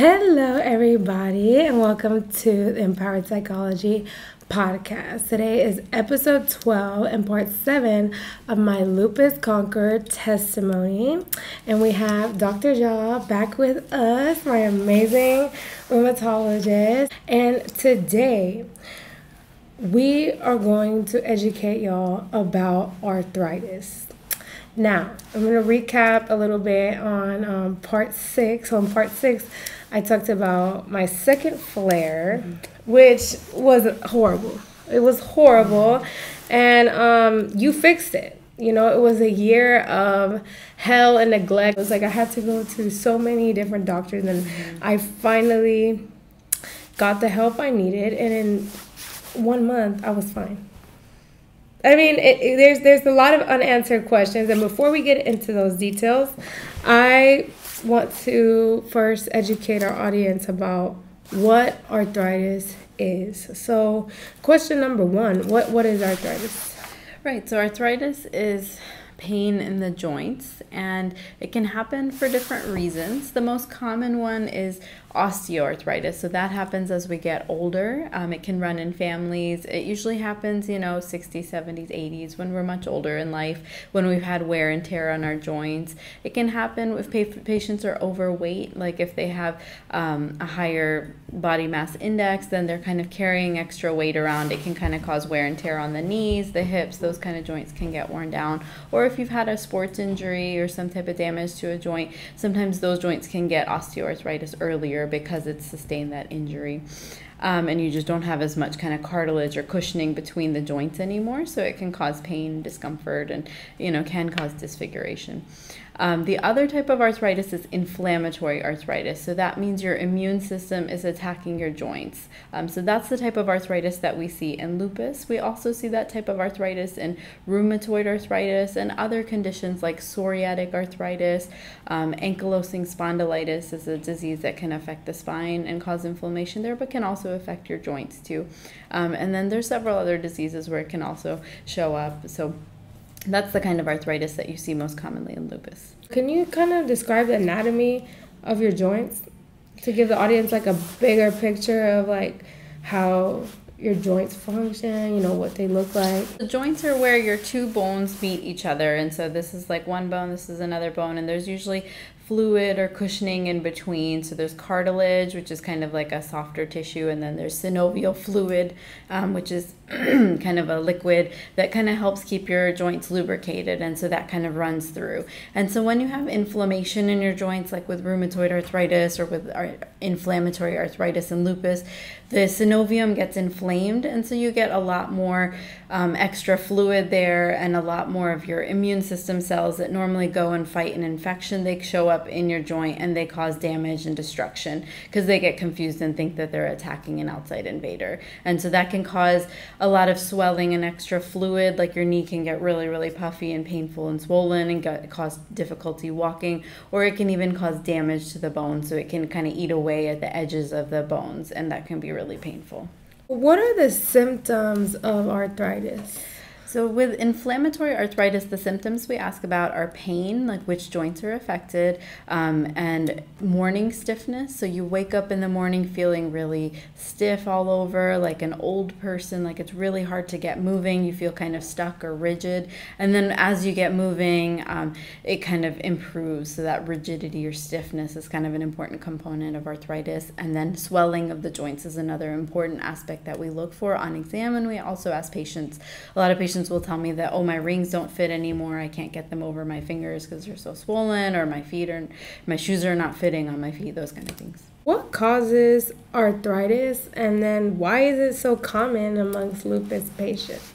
Hello, everybody, and welcome to the Empowered Psychology podcast. Today is episode 12 and part 7 of my lupus conqueror testimony. And we have Dr. Jha back with us, my amazing rheumatologist. And today, we are going to educate y'all about arthritis. Now, I'm going to recap a little bit on um, part six. So, in part six, I talked about my second flare, mm-hmm. which was horrible. It was horrible. And um, you fixed it. You know, it was a year of hell and neglect. It was like I had to go to so many different doctors, and mm-hmm. I finally got the help I needed. And in one month, I was fine. I mean, it, it, there's there's a lot of unanswered questions, and before we get into those details, I want to first educate our audience about what arthritis is. So, question number one: what what is arthritis? Right. So, arthritis is pain in the joints, and it can happen for different reasons. The most common one is osteoarthritis. So that happens as we get older. Um, it can run in families. It usually happens, you know, 60s, 70s, 80s when we're much older in life, when we've had wear and tear on our joints. It can happen if pa- patients are overweight, like if they have um, a higher body mass index, then they're kind of carrying extra weight around. It can kind of cause wear and tear on the knees, the hips, those kind of joints can get worn down. Or if you've had a sports injury or some type of damage to a joint, sometimes those joints can get osteoarthritis earlier because it's sustained that injury. Um, and you just don't have as much kind of cartilage or cushioning between the joints anymore, so it can cause pain, discomfort, and you know can cause disfiguration. Um, the other type of arthritis is inflammatory arthritis. So that means your immune system is attacking your joints. Um, so that's the type of arthritis that we see in lupus. We also see that type of arthritis in rheumatoid arthritis and other conditions like psoriatic arthritis. Um, ankylosing spondylitis is a disease that can affect the spine and cause inflammation there, but can also affect your joints too. Um, and then there's several other diseases where it can also show up. So that's the kind of arthritis that you see most commonly in lupus. Can you kind of describe the anatomy of your joints to give the audience like a bigger picture of like how your joints function, you know, what they look like. The joints are where your two bones meet each other. And so this is like one bone, this is another bone, and there's usually fluid or cushioning in between. So there's cartilage, which is kind of like a softer tissue, and then there's synovial fluid, um, which is kind of a liquid that kind of helps keep your joints lubricated. And so that kind of runs through. And so when you have inflammation in your joints, like with rheumatoid arthritis or with inflammatory arthritis and lupus, the synovium gets inflamed. And so you get a lot more um, extra fluid there and a lot more of your immune system cells that normally go and fight an infection. They show up in your joint and they cause damage and destruction because they get confused and think that they're attacking an outside invader. And so that can cause a lot of swelling and extra fluid, like your knee can get really, really puffy and painful and swollen and get, cause difficulty walking, or it can even cause damage to the bone. So it can kind of eat away at the edges of the bones, and that can be really painful. What are the symptoms of arthritis? So, with inflammatory arthritis, the symptoms we ask about are pain, like which joints are affected, um, and morning stiffness. So, you wake up in the morning feeling really stiff all over, like an old person, like it's really hard to get moving. You feel kind of stuck or rigid. And then, as you get moving, um, it kind of improves. So, that rigidity or stiffness is kind of an important component of arthritis. And then, swelling of the joints is another important aspect that we look for on exam. And we also ask patients, a lot of patients patients will tell me that, oh, my rings don't fit anymore. I can't get them over my fingers because they're so swollen, or my feet are, my shoes are not fitting on my feet, those kind of things. What causes arthritis, and then why is it so common amongst lupus patients?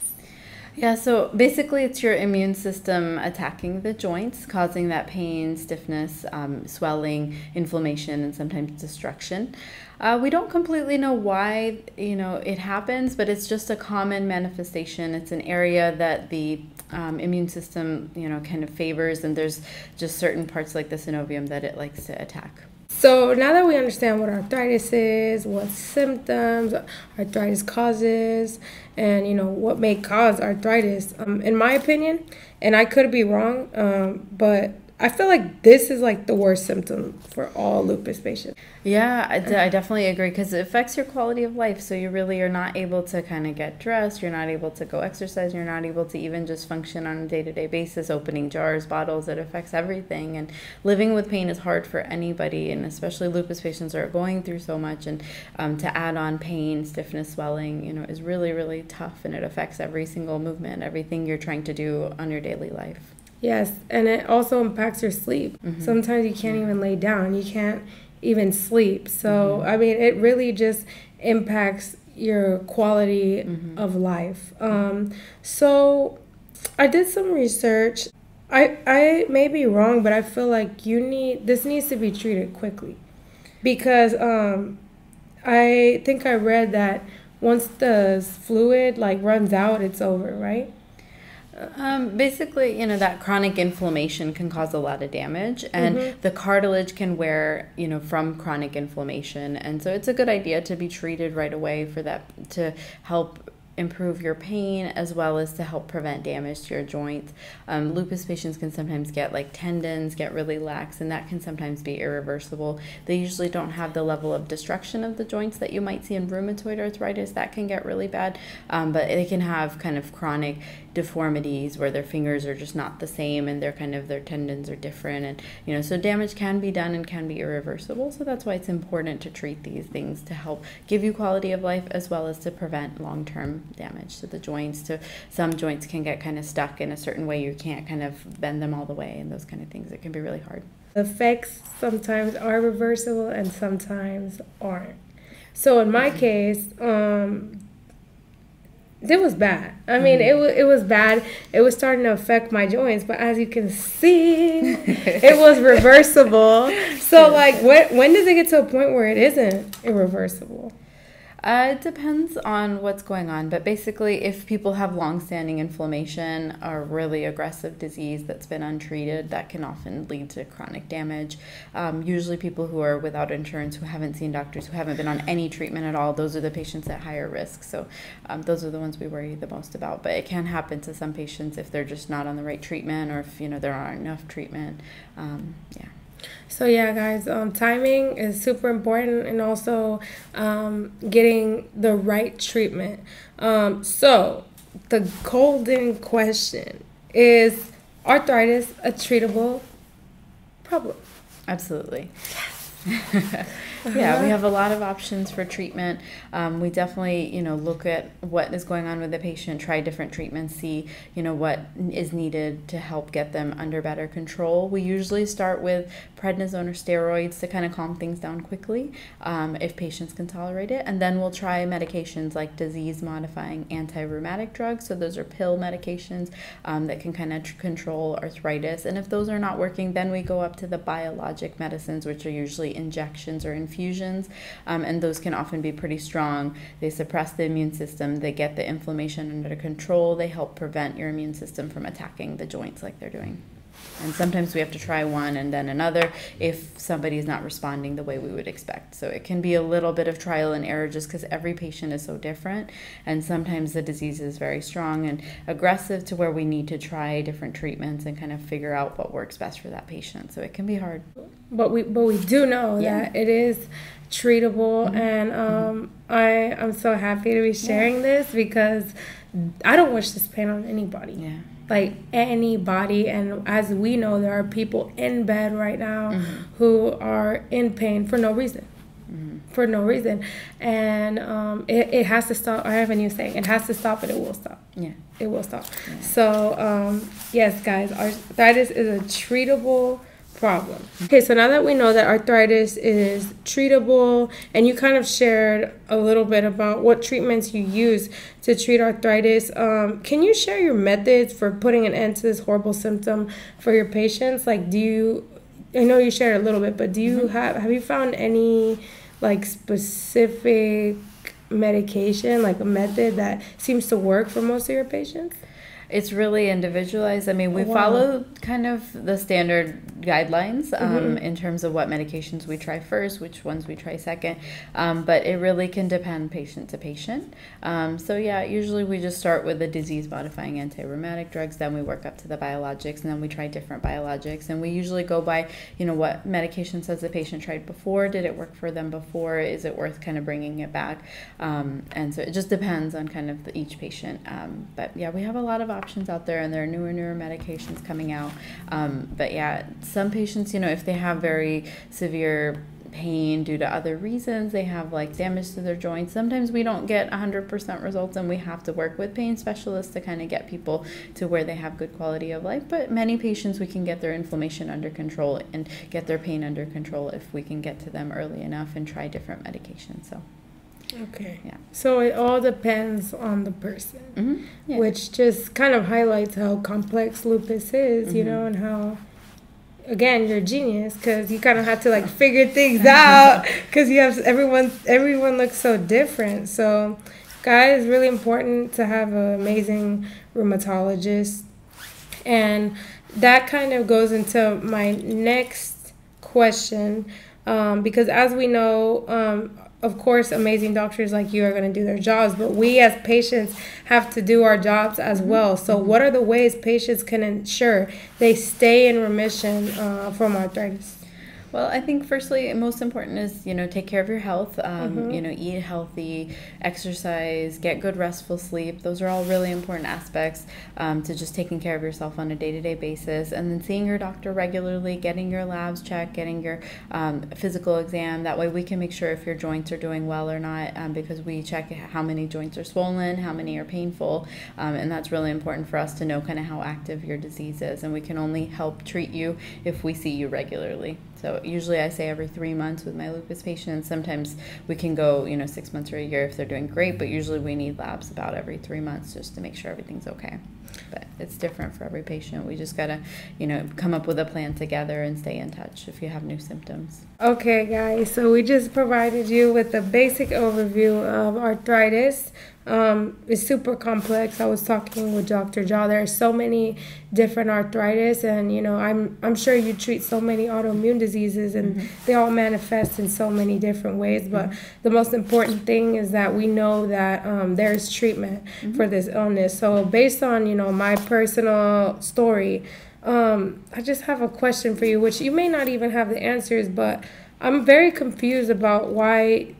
Yeah, so basically, it's your immune system attacking the joints, causing that pain, stiffness, um, swelling, inflammation, and sometimes destruction. Uh, we don't completely know why you know it happens, but it's just a common manifestation. It's an area that the um, immune system you know kind of favors, and there's just certain parts like the synovium that it likes to attack. So now that we understand what arthritis is, what symptoms arthritis causes, and you know what may cause arthritis, um, in my opinion, and I could be wrong, um, but I feel like this is like the worst symptom for all lupus patients. Yeah, I, d- I definitely agree because it affects your quality of life. So you really are not able to kind of get dressed. You're not able to go exercise. You're not able to even just function on a day to day basis, opening jars, bottles. It affects everything. And living with pain is hard for anybody, and especially lupus patients are going through so much. And um, to add on pain, stiffness, swelling, you know, is really, really tough. And it affects every single movement, everything you're trying to do on your daily life. Yes, and it also impacts your sleep. Mm-hmm. Sometimes you can't even lay down. You can't even sleep. So, mm-hmm. I mean, it really just impacts your quality mm-hmm. of life. Um, so, I did some research. I I may be wrong, but I feel like you need this needs to be treated quickly, because um, I think I read that once the fluid like runs out, it's over, right? Um, basically, you know, that chronic inflammation can cause a lot of damage, and mm-hmm. the cartilage can wear, you know, from chronic inflammation. And so it's a good idea to be treated right away for that to help improve your pain as well as to help prevent damage to your joints. Um, lupus patients can sometimes get like tendons get really lax, and that can sometimes be irreversible. They usually don't have the level of destruction of the joints that you might see in rheumatoid arthritis. That can get really bad, um, but they can have kind of chronic deformities where their fingers are just not the same and their kind of their tendons are different and you know so damage can be done and can be irreversible. So that's why it's important to treat these things to help give you quality of life as well as to prevent long-term damage to the joints. To some joints can get kind of stuck in a certain way. You can't kind of bend them all the way and those kind of things. It can be really hard. Effects sometimes are reversible and sometimes aren't. So in my case um, it was bad. I mean, mm-hmm. it was it was bad. It was starting to affect my joints, but as you can see, it was reversible. So, like, when when does it get to a point where it isn't irreversible? Uh, it depends on what's going on, but basically, if people have long-standing inflammation or really aggressive disease that's been untreated, that can often lead to chronic damage. Um, usually, people who are without insurance, who haven't seen doctors, who haven't been on any treatment at all, those are the patients at higher risk. So, um, those are the ones we worry the most about. But it can happen to some patients if they're just not on the right treatment, or if you know there aren't enough treatment. Um, yeah. So yeah, guys, um, timing is super important, and also um, getting the right treatment. Um, so the golden question is: arthritis a treatable problem? Absolutely. Yes. yeah, we have a lot of options for treatment. Um, we definitely, you know, look at what is going on with the patient, try different treatments, see, you know, what is needed to help get them under better control. We usually start with prednisone or steroids to kind of calm things down quickly um, if patients can tolerate it. And then we'll try medications like disease modifying anti rheumatic drugs. So those are pill medications um, that can kind of tr- control arthritis. And if those are not working, then we go up to the biologic medicines, which are usually injections or infusions infusions, um, and those can often be pretty strong. They suppress the immune system, they get the inflammation under control, they help prevent your immune system from attacking the joints like they're doing. And sometimes we have to try one and then another if somebody is not responding the way we would expect. So it can be a little bit of trial and error just because every patient is so different. And sometimes the disease is very strong and aggressive to where we need to try different treatments and kind of figure out what works best for that patient. So it can be hard. But we but we do know yeah. that it is treatable mm-hmm. and um, I I'm so happy to be sharing yeah. this because I don't wish this pain on anybody. Yeah like anybody and as we know there are people in bed right now mm-hmm. who are in pain for no reason mm-hmm. for no reason and um, it, it has to stop i have a new saying it has to stop and it will stop yeah it will stop yeah. so um, yes guys arthritis is a treatable problem. Okay, so now that we know that arthritis is treatable, and you kind of shared a little bit about what treatments you use to treat arthritis, um, can you share your methods for putting an end to this horrible symptom for your patients? Like, do you? I know you shared a little bit, but do you mm-hmm. have have you found any like specific medication, like a method that seems to work for most of your patients? It's really individualized. I mean, we Wow. follow kind of the standard guidelines um, Mm-hmm. in terms of what medications we try first, which ones we try second, um, but it really can depend patient to patient. Um, so, yeah, usually we just start with the disease modifying anti rheumatic drugs, then we work up to the biologics, and then we try different biologics. And we usually go by, you know, what medications has the patient tried before? Did it work for them before? Is it worth kind of bringing it back? Um, and so it just depends on kind of the, each patient. Um, but yeah, we have a lot of options out there, and there are newer, newer medications coming out. Um, but yeah, some patients, you know, if they have very severe pain due to other reasons, they have like damage to their joints. Sometimes we don't get 100% results, and we have to work with pain specialists to kind of get people to where they have good quality of life. But many patients, we can get their inflammation under control and get their pain under control if we can get to them early enough and try different medications. So, Okay. Yeah. So it all depends on the person, mhm, yeah. which just kind of highlights how complex lupus is, you Mhm. know, and how, again, you're a genius because you kind of have to like figure things out because you have everyone. Everyone looks so different. So, guys, it's really important to have an amazing rheumatologist, and that kind of goes into my next question um, because as we know um, of course amazing doctors like you are going to do their jobs but we as patients have to do our jobs as well. So what are the ways patients can ensure they stay in remission uh, from arthritis Well, I think firstly, most important is you know take care of your health. Um, You know, eat healthy, exercise, get good restful sleep. Those are all really important aspects um, to just taking care of yourself on a day to day basis, and then seeing your doctor regularly, getting your labs checked, getting your um, physical exam. That way, we can make sure if your joints are doing well or not, um, because we check how many joints are swollen, how many are painful, um, and that's really important for us to know kind of how active your disease is, and we can only help treat you if we see you regularly. So usually I say every three months with my lupus patients. Sometimes we can go, you know, six months or a year if they're doing great, but usually we need labs about every three months just to make sure everything's okay. But it's different for every patient. We just gotta, you know, come up with a plan together and stay in touch if you have new symptoms. Okay, guys, so we just provided you with a basic overview of arthritis. Um, it's super complex. I was talking with Dr. Jha. There are so many different arthritis, and you know, I'm I'm sure you treat so many autoimmune diseases, and they all manifest in so many different ways. But the most important thing is that we know that um, there's treatment for this illness. So, based on you know my personal story, um, I just have a question for you, which you may not even have the answers, but I'm very confused about why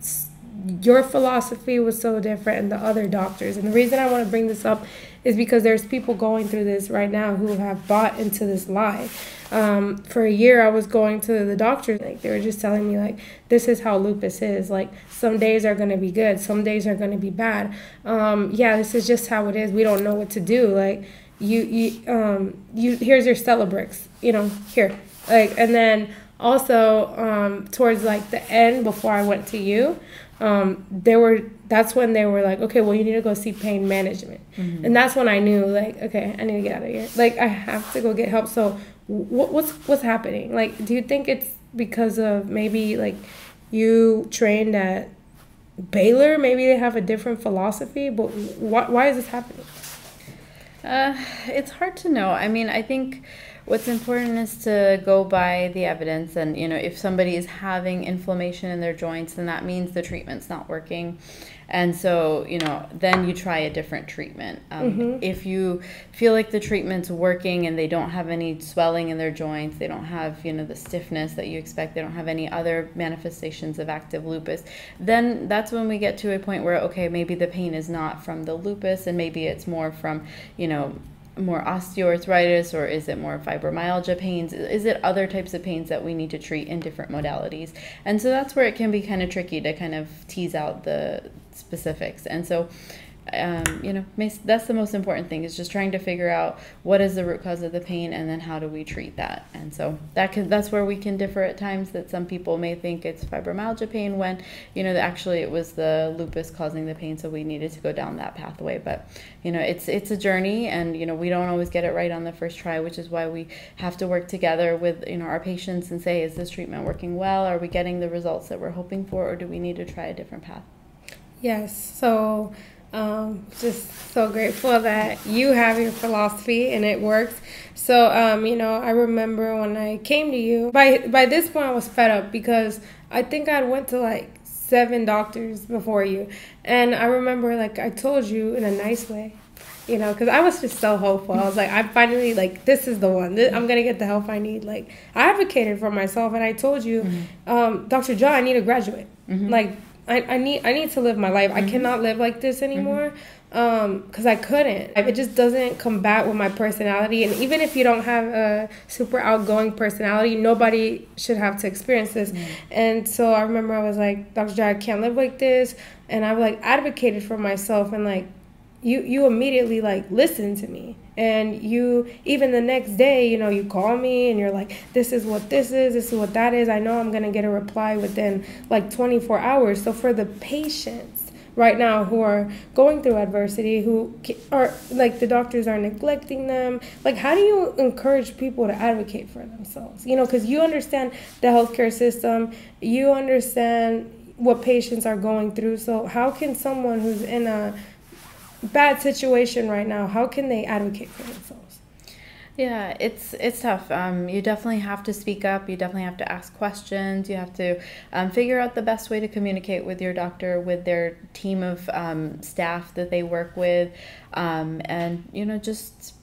your philosophy was so different and the other doctors. And the reason I want to bring this up is because there's people going through this right now who have bought into this lie. Um, for a year, I was going to the doctors, like they were just telling me, like this is how lupus is. Like some days are gonna be good, some days are gonna be bad. Um, yeah, this is just how it is. We don't know what to do. Like you, you, um, you. Here's your Celebrex. You know, here. Like, and then also um, towards like the end before I went to you, um, they were. That's when they were like, okay, well, you need to go see pain management, and that's when I knew, like, okay, I need to get out of here. Like, I have to go get help. So, what, what's what's happening? Like, do you think it's because of maybe like you trained at Baylor? Maybe they have a different philosophy, but why why is this happening? Uh, it's hard to know. I mean, I think what's important is to go by the evidence, and you know, if somebody is having inflammation in their joints, then that means the treatment's not working. And so, you know, then you try a different treatment. Um, If you feel like the treatment's working and they don't have any swelling in their joints, they don't have, you know, the stiffness that you expect, they don't have any other manifestations of active lupus, then that's when we get to a point where, okay, maybe the pain is not from the lupus and maybe it's more from, you know, more osteoarthritis or is it more fibromyalgia pains? Is it other types of pains that we need to treat in different modalities? And so that's where it can be kind of tricky to kind of tease out the specifics. And so um, you know, that's the most important thing is just trying to figure out what is the root cause of the pain and then how do we treat that. And so that can, that's where we can differ at times that some people may think it's fibromyalgia pain when, you know, actually it was the lupus causing the pain. So we needed to go down that pathway. But, you know, it's, it's a journey and, you know, we don't always get it right on the first try, which is why we have to work together with, you know, our patients and say, is this treatment working well? Are we getting the results that we're hoping for or do we need to try a different path? Yes. So Um, just so grateful that you have your philosophy and it works. So, um, you know, I remember when I came to you. By by this point, I was fed up because I think I went to like seven doctors before you, and I remember like I told you in a nice way, you know, because I was just so hopeful. I was like, I finally like this is the one. This, I'm gonna get the help I need. Like I advocated for myself, and I told you, mm-hmm. um, Dr. John, I need to graduate. Mm-hmm. Like I, I need I need to live my life. Mm-hmm. I cannot live like this anymore. Mm-hmm um because i couldn't it just doesn't combat with my personality and even if you don't have a super outgoing personality nobody should have to experience this mm. and so i remember i was like dr i can't live like this and i like advocated for myself and like you you immediately like listened to me and you even the next day you know you call me and you're like this is what this is this is what that is i know i'm going to get a reply within like 24 hours so for the patients right now who are going through adversity, who are like the doctors are neglecting them. Like, how do you encourage people to advocate for themselves? You know, because you understand the healthcare system, you understand what patients are going through. So, how can someone who's in a bad situation right now, how can they advocate for themselves? Yeah, it's it's tough. Um, you definitely have to speak up. You definitely have to ask questions. You have to um, figure out the best way to communicate with your doctor, with their team of um, staff that they work with, um, and you know just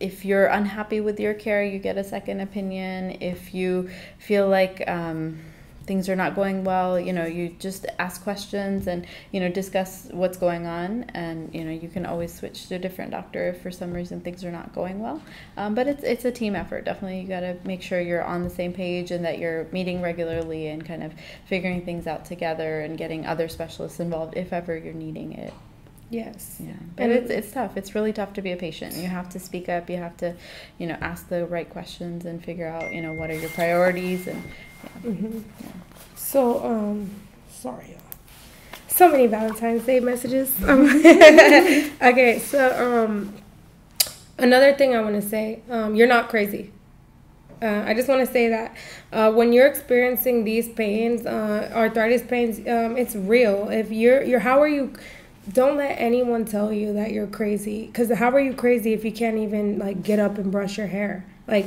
if you're unhappy with your care, you get a second opinion. If you feel like um, things are not going well you know you just ask questions and you know discuss what's going on. And you know you can always switch to a different doctor if for some reason things are not going well. Um, but it's it's a team effort. Definitely you got to make sure you're on the same page and that you're meeting regularly and kind of figuring things out together and getting other specialists involved if ever you're needing it Yes. Yeah. But it's it's tough. It's really tough to be a patient. You have to speak up. You have to, you know, ask the right questions and figure out, you know, what are your priorities and yeah. Mm-hmm. yeah. So, um, sorry. So many Valentine's Day messages. Um, okay, so um, another thing I want to say, um, you're not crazy. Uh, I just want to say that uh, when you're experiencing these pains, uh, arthritis pains, um, it's real. If you're, you're, how are you? Don't let anyone tell you that you're crazy. Because how are you crazy if you can't even like get up and brush your hair? Like,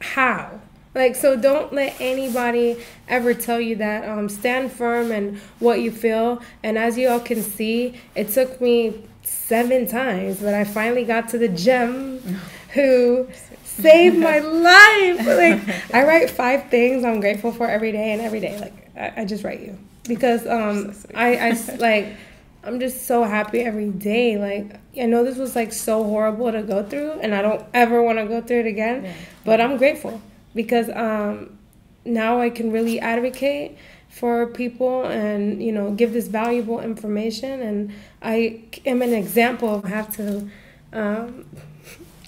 how? Like, so don't let anybody ever tell you that. Um, stand firm in what you feel. And as you all can see, it took me seven times, but I finally got to the gem who saved my life. Like, I write five things I'm grateful for every day, and every day, like, I, I just write you because um, so I, I like. I'm just so happy every day. Like I know this was like so horrible to go through, and I don't ever want to go through it again. Yeah. But I'm grateful because um, now I can really advocate for people and you know give this valuable information and I am an example of have to um,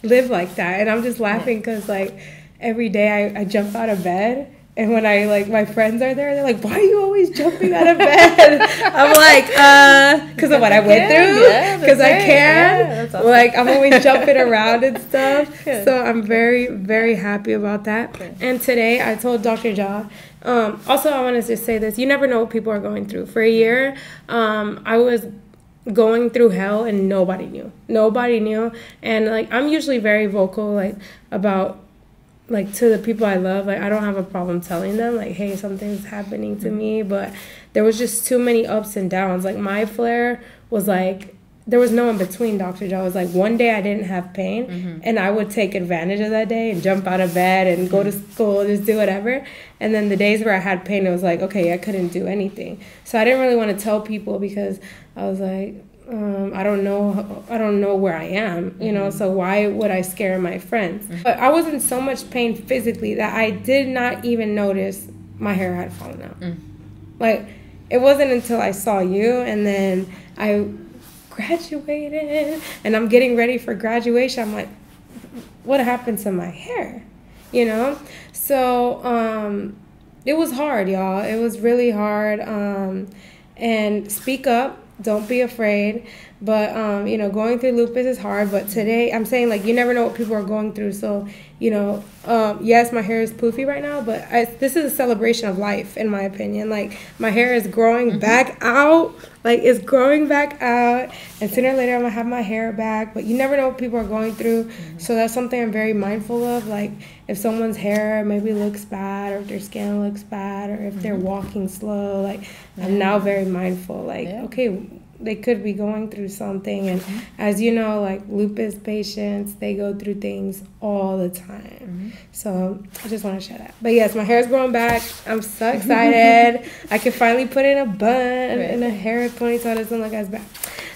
live like that and I'm just laughing because like every day I, I jump out of bed and when I like my friends are there, they're like, "Why are you always jumping out of bed?" I'm like, "Uh, because of what I went through. Because yeah, I can. Yeah, awesome. Like I'm always jumping around and stuff. Good. So I'm very, very happy about that. Good. And today I told Dr. Jha. Um, also, I want to just say this: you never know what people are going through. For a year, um, I was going through hell and nobody knew. Nobody knew. And like I'm usually very vocal, like about like to the people I love, like I don't have a problem telling them like, hey, something's happening to me, but there was just too many ups and downs. Like my flare was like there was no in between, Dr. Jha. was like one day I didn't have pain mm-hmm. and I would take advantage of that day and jump out of bed and go to mm-hmm. school, just do whatever. And then the days where I had pain, it was like, okay, I couldn't do anything. So I didn't really want to tell people because I was like, um, I don't know I don't know where I am, you know, mm-hmm. so why would I scare my friends? Mm-hmm. But I was in so much pain physically that I did not even notice my hair had fallen out. Mm. Like it wasn't until I saw you and then I graduated and I'm getting ready for graduation. I'm like, what happened to my hair? You know? So um, it was hard, y'all. It was really hard. Um, and speak up don't be afraid. But um, you know, going through lupus is hard. But today, I'm saying like you never know what people are going through. So you know, um, yes, my hair is poofy right now, but I, this is a celebration of life, in my opinion. Like my hair is growing mm-hmm. back out, like it's growing back out, and sooner or later I'm gonna have my hair back. But you never know what people are going through, mm-hmm. so that's something I'm very mindful of. Like if someone's hair maybe looks bad, or if their skin looks bad, or if mm-hmm. they're walking slow, like. I'm now very mindful. Like yeah. okay they could be going through something. And as you know like lupus patients they go through things all the time. Mm-hmm. so i just want to shout out but yes my hair's growing back. I'm so excited. I can finally put in a bun right. and a hair ponytail. Doesn't look as bad.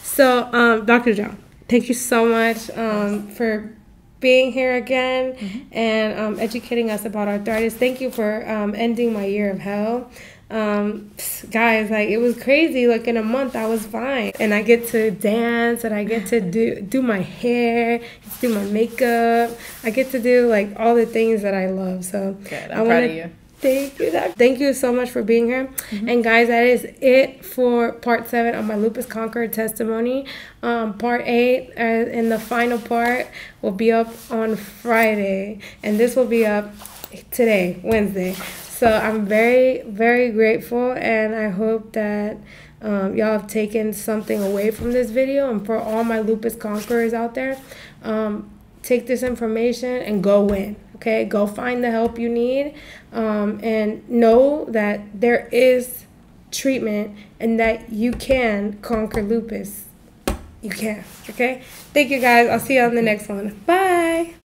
So um, dr Jha thank you so much um, for being here again mm-hmm. and um, educating us about arthritis. Thank you for um, ending my year of hell um, guys, like it was crazy. Like in a month, I was fine, and I get to dance, and I get to do do my hair, do my makeup. I get to do like all the things that I love. So Good. I'm I proud of you. Thank you. Thank you so much for being here. Mm-hmm. And guys, that is it for part seven of my lupus conqueror testimony. Um, part eight uh, and the final part will be up on Friday, and this will be up today, Wednesday. So I'm very, very grateful, and I hope that um, y'all have taken something away from this video. And for all my lupus conquerors out there, um, take this information and go win. Okay, go find the help you need, um, and know that there is treatment and that you can conquer lupus. You can. Okay. Thank you guys. I'll see you on the next one. Bye.